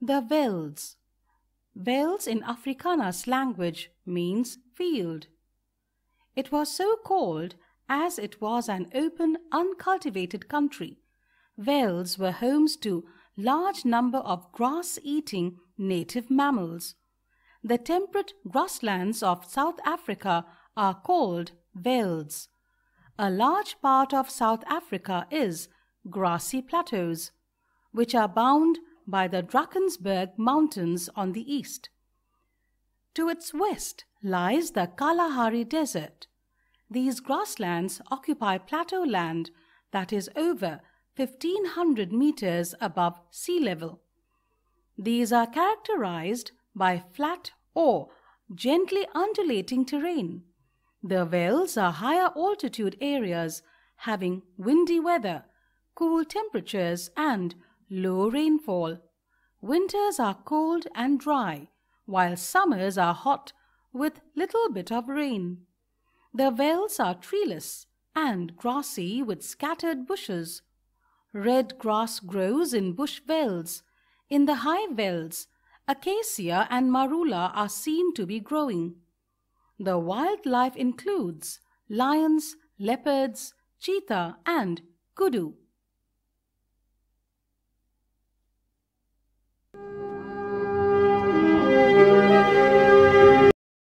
The Velds. Velds in Afrikaans language means field. It was so called as it was an open, uncultivated country. Velds were homes to large number of grass-eating native mammals. The temperate grasslands of South Africa are called velds. A large part of South Africa is grassy plateaus, which are bound by the Drakensberg Mountains on the east. To its west lies the Kalahari Desert. These grasslands occupy plateau land that is over 1500 meters above sea level. These are characterized by flat or gently undulating terrain. The velds are higher altitude areas having windy weather, cool temperatures and low rainfall. Winters are cold and dry, while summers are hot with little bit of rain. The velds are treeless and grassy with scattered bushes. Red grass grows in bush velds. In the high velds, acacia and marula are seen to be growing. The wildlife includes lions, leopards, cheetah and kudu.